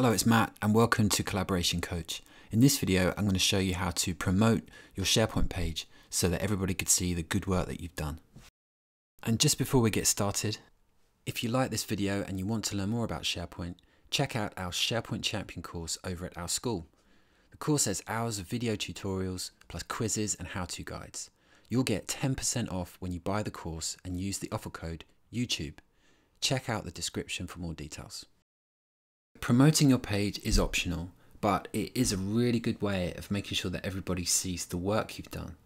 Hello, it's Matt and welcome to Collaboration Coach. In this video, I'm going to show you how to promote your SharePoint page so that everybody could see the good work that you've done. And just before we get started, if you like this video and you want to learn more about SharePoint, check out our SharePoint Champion course over at our school. The course has hours of video tutorials plus quizzes and how-to guides. You'll get 10% off when you buy the course and use the offer code YouTube. Check out the description for more details. Promoting your page is optional, but it is a really good way of making sure that everybody sees the work you've done.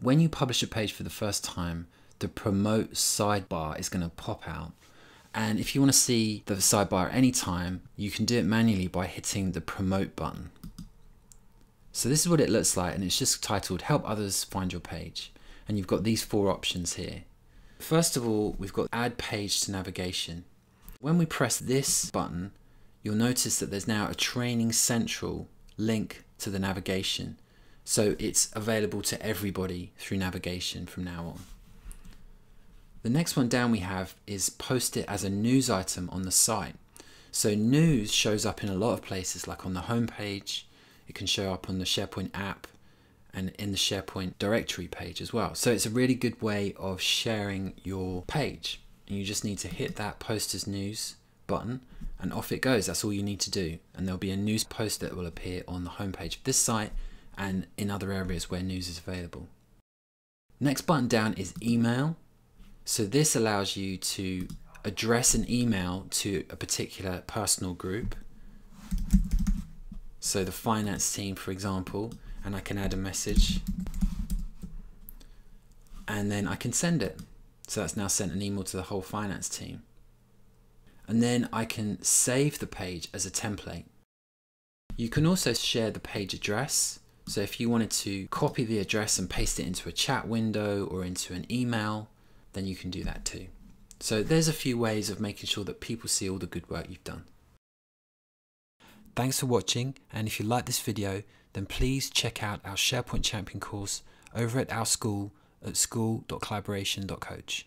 When you publish a page for the first time, the promote sidebar is going to pop out. And if you want to see the sidebar anytime, you can do it manually by hitting the promote button. So this is what it looks like and it's just titled help others find your page. And you've got these four options here. First of all, we've got add page to navigation. When we press this button, you'll notice that there's now a Training Central link to the navigation. So it's available to everybody through navigation from now on. The next one down we have is post it as a news item on the site. So news shows up in a lot of places like on the home page, it can show up on the SharePoint app and in the SharePoint directory page as well. So it's a really good way of sharing your page. And you just need to hit that post as news button and off it goes. That's all you need to do. And there'll be a news post that will appear on the homepage of this site and in other areas where news is available. Next button down is email. So this allows you to address an email to a particular personal group. So the finance team, for example, and I can add a message and then I can send it. So that's now sent an email to the whole finance team and then I can save the page as a template. You can also share the page address. So if you wanted to copy the address and paste it into a chat window or into an email, then you can do that too. So there's a few ways of making sure that people see all the good work you've done. Thanks for watching and if you like this video then please check out our SharePoint Champion course over at our school at school.collaboration.coach.